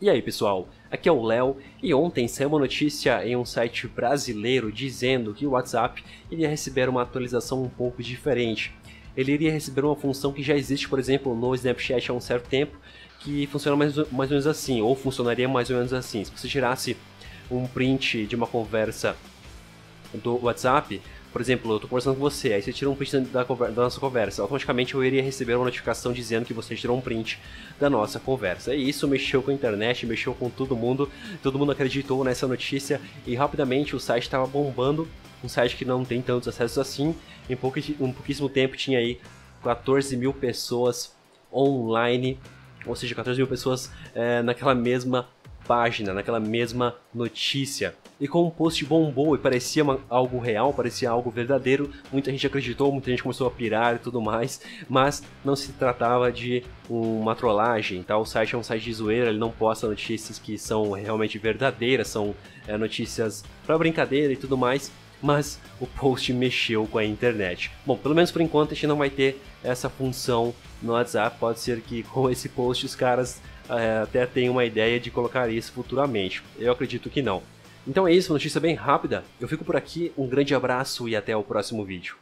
E aí pessoal, aqui é o Léo e ontem saiu uma notícia em um site brasileiro dizendo que o WhatsApp iria receber uma atualização um pouco diferente. Ele iria receber uma função que já existe, por exemplo, no Snapchat há um certo tempo, que funciona mais, mais ou menos assim, ou funcionaria mais ou menos assim. Se você tirasse um print de uma conversa do WhatsApp, por exemplo, eu estou conversando com você, aí você tira um print da, da, nossa conversa, automaticamente eu iria receber uma notificação dizendo que você tirou um print da nossa conversa. E isso mexeu com a internet, mexeu com todo mundo, todo mundo acreditou nessa notícia e rapidamente o site estava bombando, um site que não tem tantos acessos assim, em pouco, um pouquíssimo tempo tinha aí 14 mil pessoas online, ou seja, 14 mil pessoas é, naquela mesma página, naquela mesma notícia. E como o post bombou e parecia uma, algo real, parecia algo verdadeiro, muita gente acreditou, muita gente começou a pirar e tudo mais, mas não se tratava de uma trollagem, tá? O site é um site de zoeira, ele não posta notícias que são realmente verdadeiras, são é, notícias para brincadeira e tudo mais, mas o post mexeu com a internet. Bom, pelo menos por enquanto a gente não vai ter essa função no WhatsApp, pode ser que com esse post os caras até tem uma ideia de colocar isso futuramente. Eu acredito que não. Então é isso, notícia bem rápida. Eu fico por aqui, um grande abraço e até o próximo vídeo.